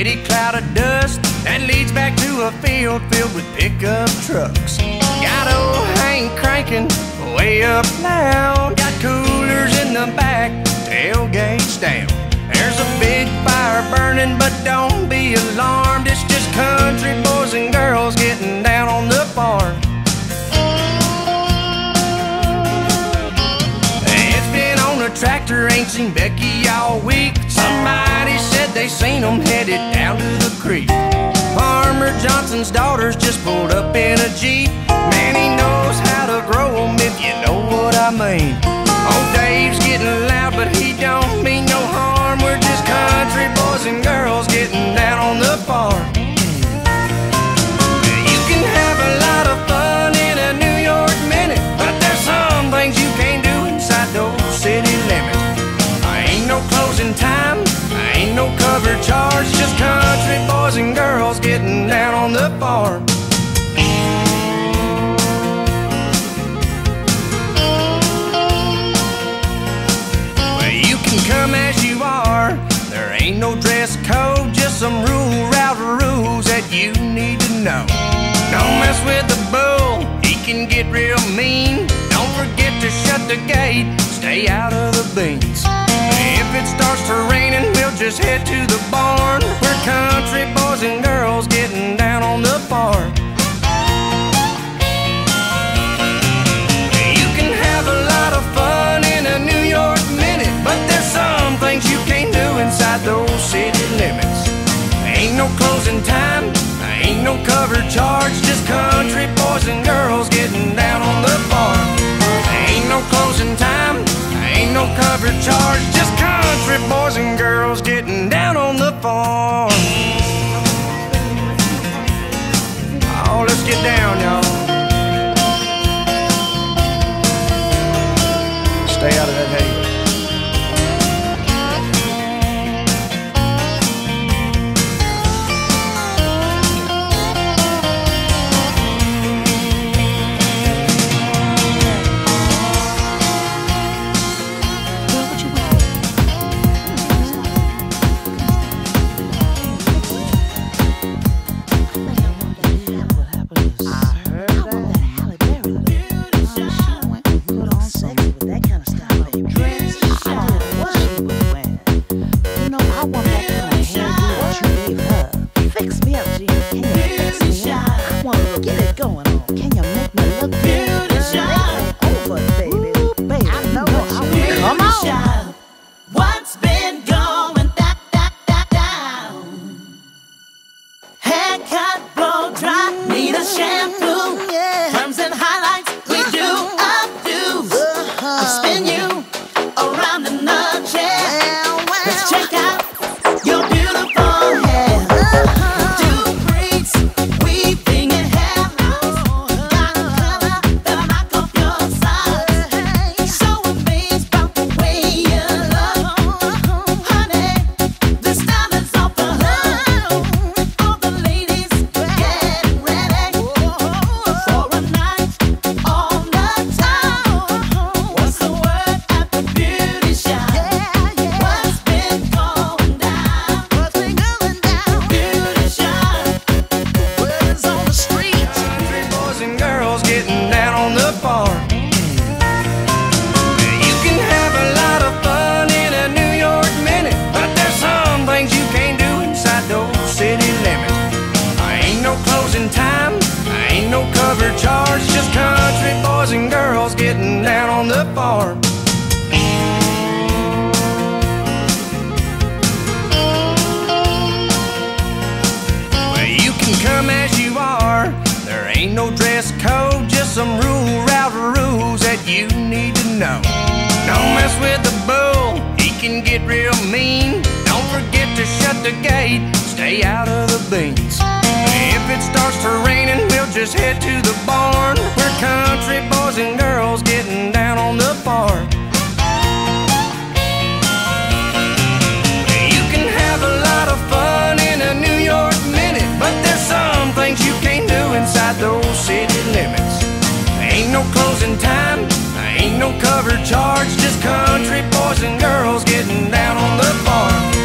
Steady cloud of dust that leads back to a field filled with pickup trucks. Got old Hank cranking way up loud. Got coolers in the back, tailgates down. There's a big fire burning, but don't be alarmed. It's just country boys and girls getting down on the farm. Been on a tractor, ain't seen Becky all week. They seen them headed down to the creek. Farmer Johnson's daughters just pulled up in a Jeep. Man, he knows how to grow 'em if you know what I mean. That you need to know. Don't mess with the bull, he can get real mean. Don't forget to shut the gate, stay out of the beans. If it starts to raining, we'll just head to the barn. We're country closing time, ain't no cover charge, just country boys and girls getting down on the farm. Ain't no closing time, ain't no cover charge, just country boys and girls getting down on the farm. Will. Mess with the bull, he can get real mean. Don't forget to shut the gate, stay out of the beans. If it starts to raining, we'll just head to the barn. We're country boys ain't no closing time, ain't no cover charge, just country boys and girls getting down on the farm.